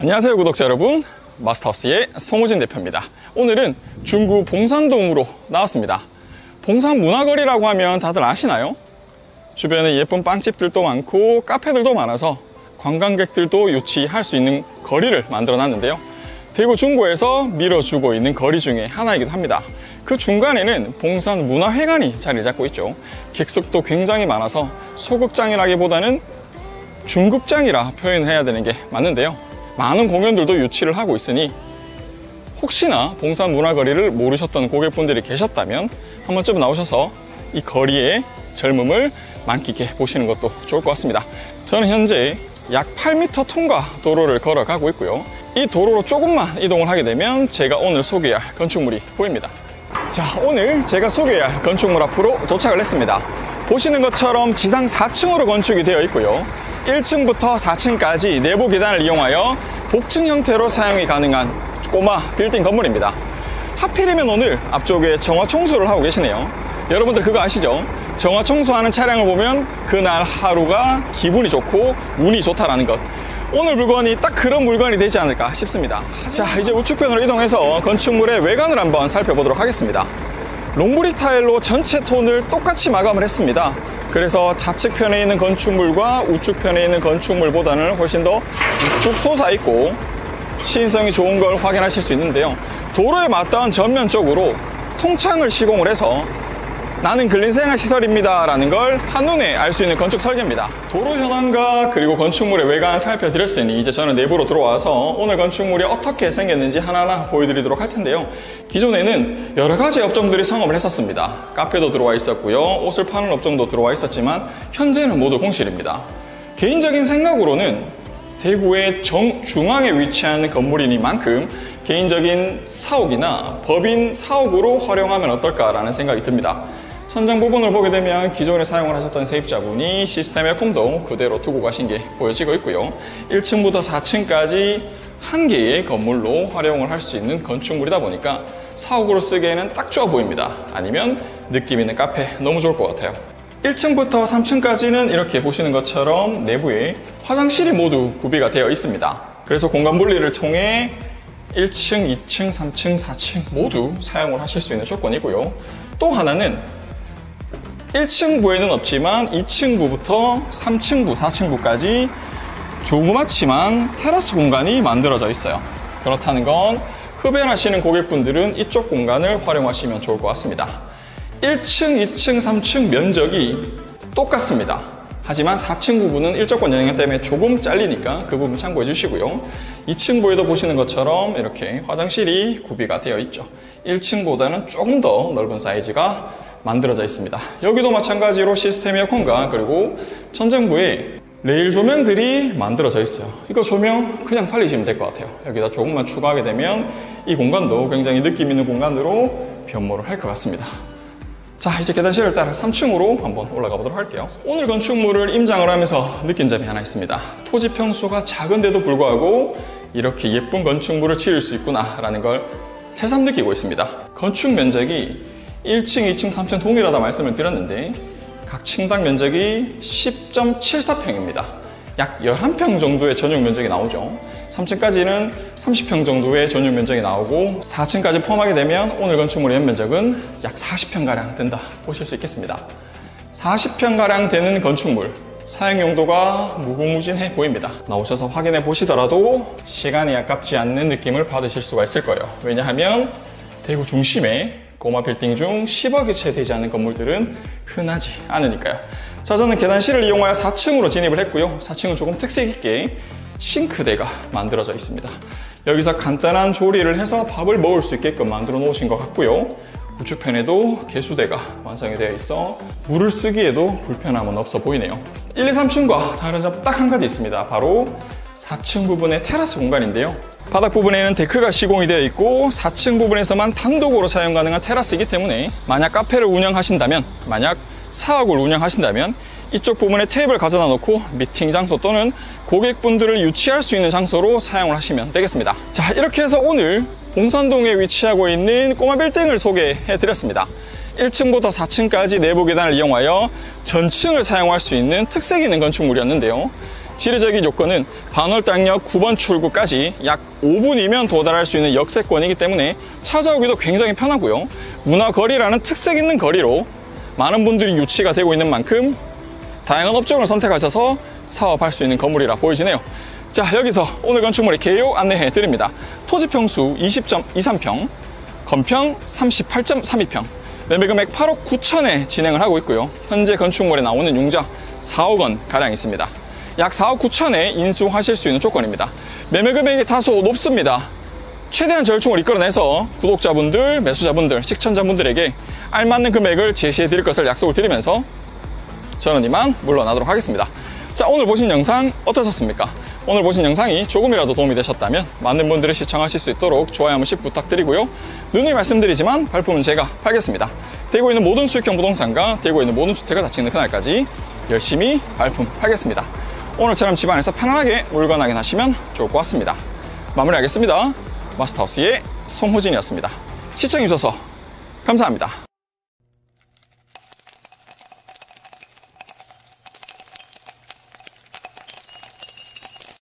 안녕하세요 구독자 여러분. 마스터하우스의 송호진 대표입니다. 오늘은 중구 봉산동으로 나왔습니다. 봉산 문화거리라고 하면 다들 아시나요? 주변에 예쁜 빵집들도 많고 카페들도 많아서 관광객들도 유치할 수 있는 거리를 만들어 놨는데요. 대구 중구에서 밀어주고 있는 거리 중에 하나이기도 합니다. 그 중간에는 봉산 문화회관이 자리를 잡고 있죠. 객석도 굉장히 많아서 소극장이라기보다는 중극장이라 표현해야 되는 게 맞는데요 많은 공연들도 유치를 하고 있으니 혹시나 봉산 문화거리를 모르셨던 고객분들이 계셨다면 한 번쯤 나오셔서 이 거리의 젊음을 만끽해 보시는 것도 좋을 것 같습니다. 저는 현재 약 8m 통과 도로를 걸어가고 있고요. 이 도로로 조금만 이동을 하게 되면 제가 오늘 소개할 건축물이 보입니다. 자, 오늘 제가 소개할 건축물 앞으로 도착을 했습니다. 보시는 것처럼 지상 4층으로 건축이 되어 있고요. 1층부터 4층까지 내부 계단을 이용하여 복층 형태로 사용이 가능한 꼬마 빌딩 건물입니다. 하필이면 오늘 앞쪽에 정화 청소를 하고 계시네요. 여러분들 그거 아시죠? 정화 청소하는 차량을 보면 그날 하루가 기분이 좋고 운이 좋다라는 것. 오늘 물건이 딱 그런 물건이 되지 않을까 싶습니다. 자, 이제 우측편으로 이동해서 건축물의 외관을 한번 살펴보도록 하겠습니다. 롱브릭 타일로 전체 톤을 똑같이 마감을 했습니다. 그래서 좌측편에 있는 건축물과 우측편에 있는 건축물보다는 훨씬 더 뚝 솟아 있고 시인성이 좋은 걸 확인하실 수 있는데요. 도로에 맞닿은 전면 쪽으로 통창을 시공을 해서 나는 근린생활 시설입니다 라는 걸 한눈에 알 수 있는 건축 설계입니다. 도로 현황과 그리고 건축물의 외관 살펴드렸으니 이제 저는 내부로 들어와서 오늘 건축물이 어떻게 생겼는지 하나하나 보여드리도록 할 텐데요. 기존에는 여러 가지 업종들이 성업을 했었습니다. 카페도 들어와 있었고요. 옷을 파는 업종도 들어와 있었지만 현재는 모두 공실입니다. 개인적인 생각으로는 대구의 정, 중앙에 위치한 건물이니만큼 개인적인 사옥이나 법인 사옥으로 활용하면 어떨까라는 생각이 듭니다. 천장 부분을 보게 되면 기존에 사용을 하셨던 세입자분이 시스템 에어컨도 그대로 두고 가신 게 보여지고 있고요. 1층부터 4층까지 한 개의 건물로 활용을 할 수 있는 건축물이다 보니까 사옥으로 쓰기에는 딱 좋아 보입니다. 아니면 느낌 있는 카페 너무 좋을 것 같아요. 1층부터 3층까지는 이렇게 보시는 것처럼 내부에 화장실이 모두 구비가 되어 있습니다. 그래서 공간 분리를 통해 1층, 2층, 3층, 4층 모두 사용을 하실 수 있는 조건이고요. 또 하나는 1층 부에는 없지만 2층 부부터 3층 부, 4층 부까지 조그맣지만 테라스 공간이 만들어져 있어요. 그렇다는 건 흡연하시는 고객분들은 이쪽 공간을 활용하시면 좋을 것 같습니다. 1층, 2층, 3층 면적이 똑같습니다. 하지만 4층 부분은 일조권 영향 때문에 조금 잘리니까 그 부분 참고해 주시고요. 2층 부에도 보시는 것처럼 이렇게 화장실이 구비가 되어 있죠. 1층보다는 조금 더 넓은 사이즈가 만들어져 있습니다. 여기도 마찬가지로 시스템 에어컨과 그리고 천정부에 레일 조명들이 만들어져 있어요. 이거 조명 그냥 살리시면 될 것 같아요. 여기다 조금만 추가하게 되면 이 공간도 굉장히 느낌 있는 공간으로 변모를 할 것 같습니다. 자 이제 계단실을 따라 3층으로 한번 올라가 보도록 할게요 오늘 건축물을 임장을 하면서 느낀 점이 하나 있습니다 토지 평수가 작은데도 불구하고 이렇게 예쁜 건축물을 지을 수 있구나 라는 걸 새삼 느끼고 있습니다 건축 면적이 1층, 2층, 3층 동일하다 말씀을 드렸는데 각 층당 면적이 10.74평입니다 약 11평 정도의 전용 면적이 나오죠 3층까지는 30평 정도의 전용 면적이 나오고 4층까지 포함하게 되면 오늘 건축물의 연면적은 약 40평가량 된다 보실 수 있겠습니다. 40평가량 되는 건축물 사용 용도가 무궁무진해 보입니다. 나오셔서 확인해 보시더라도 시간이 아깝지 않는 느낌을 받으실 수가 있을 거예요. 왜냐하면 대구 중심에 고마 빌딩 중 10억이 채 되지 않는 건물들은 흔하지 않으니까요. 자, 저는 계단실을 이용하여 4층으로 진입을 했고요. 4층은 조금 특색 있게 싱크대가 만들어져 있습니다. 여기서 간단한 조리를 해서 밥을 먹을 수 있게끔 만들어 놓으신 것 같고요. 우측편에도 개수대가 완성이 되어 있어 물을 쓰기에도 불편함은 없어 보이네요. 1, 2, 3층과 다른 점 딱 한 가지 있습니다. 바로 4층 부분의 테라스 공간인데요. 바닥 부분에는 데크가 시공이 되어 있고 4층 부분에서만 단독으로 사용 가능한 테라스이기 때문에 만약 카페를 운영하신다면 만약 사옥을 운영하신다면 이쪽 부분에 테이블 가져다 놓고 미팅 장소 또는 고객분들을 유치할 수 있는 장소로 사용을 하시면 되겠습니다. 자, 이렇게 해서 오늘 봉산동에 위치하고 있는 꼬마 빌딩을 소개해 드렸습니다. 1층부터 4층까지 내부 계단을 이용하여 전층을 사용할 수 있는 특색 있는 건축물이었는데요. 지리적인 요건은 반월당역 9번 출구까지 약 5분이면 도달할 수 있는 역세권이기 때문에 찾아오기도 굉장히 편하고요. 문화거리라는 특색 있는 거리로 많은 분들이 유치가 되고 있는 만큼 다양한 업종을 선택하셔서 사업할 수 있는 건물이라 보이시네요. 자, 여기서 오늘 건축물의 개요 안내해 드립니다. 토지 평수 20.23평, 건평 38.32평, 매매 금액 8억 9천에 진행을 하고 있고요. 현재 건축물에 나오는 융자 4억 원 가량 있습니다. 약 4억 9천에 인수하실 수 있는 조건입니다. 매매 금액이 다소 높습니다. 최대한 절충을 이끌어내서 구독자분들, 매수자분들, 시청자분들에게 알맞는 금액을 제시해 드릴 것을 약속을 드리면서 저는 이만 물러나도록 하겠습니다. 자, 오늘 보신 영상 어떠셨습니까? 오늘 보신 영상이 조금이라도 도움이 되셨다면 많은 분들이 시청하실 수 있도록 좋아요 한 번씩 부탁드리고요. 누누이 말씀드리지만 발품은 제가 팔겠습니다. 대구에 있는 모든 수익형 부동산과 대구에 있는 모든 주택을 다 찍는 그날까지 열심히 발품 팔겠습니다. 오늘처럼 집안에서 편안하게 물건 확인하시면 좋을 것 같습니다. 마무리하겠습니다. 마스터하우스의 송호진이었습니다. 시청해주셔서 감사합니다.